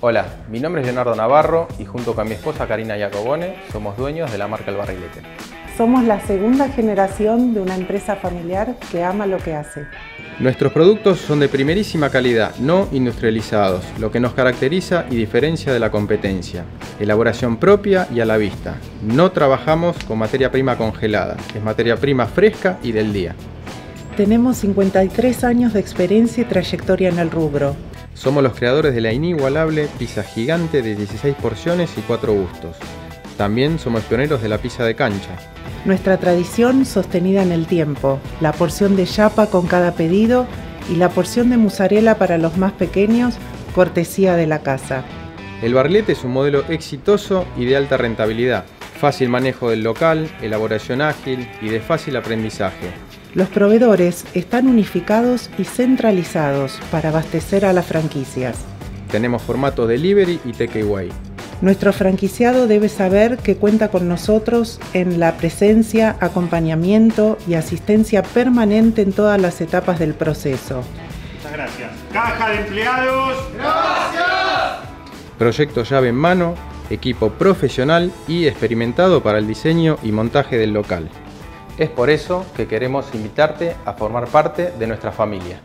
Hola, mi nombre es Leonardo Navarro y junto con mi esposa Karina Jacobone somos dueños de la marca El Barrilete. Somos la segunda generación de una empresa familiar que ama lo que hace. Nuestros productos son de primerísima calidad, no industrializados, lo que nos caracteriza y diferencia de la competencia. Elaboración propia y a la vista. No trabajamos con materia prima congelada, es materia prima fresca y del día. Tenemos 53 años de experiencia y trayectoria en el rubro. Somos los creadores de la inigualable pizza gigante de 16 porciones y 4 gustos. También somos pioneros de la pizza de cancha. Nuestra tradición sostenida en el tiempo, la porción de chapa con cada pedido y la porción de mozzarella para los más pequeños, cortesía de la casa. El barlete es un modelo exitoso y de alta rentabilidad, fácil manejo del local, elaboración ágil y de fácil aprendizaje. Los proveedores están unificados y centralizados para abastecer a las franquicias. Tenemos formato delivery y takeaway. Nuestro franquiciado debe saber que cuenta con nosotros en la presencia, acompañamiento y asistencia permanente en todas las etapas del proceso. Muchas gracias. Caja de empleados. Gracias. Proyecto llave en mano, equipo profesional y experimentado para el diseño y montaje del local. Es por eso que queremos invitarte a formar parte de nuestra familia.